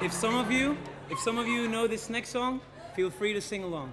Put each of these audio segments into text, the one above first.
If some of you, if some of you know this next song, feel free to sing along.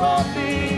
love thee.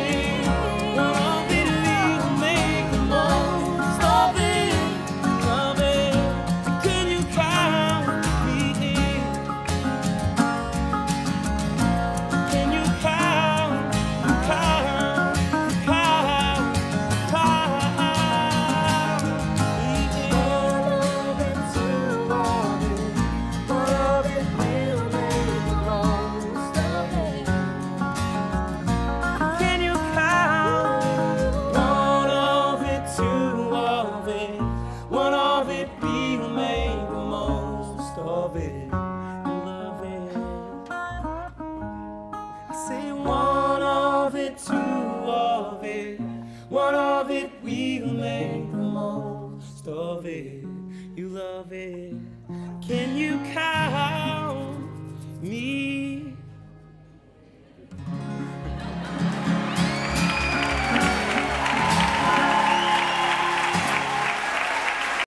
me. One of it we'll make the most of it. You love it. Can you count me?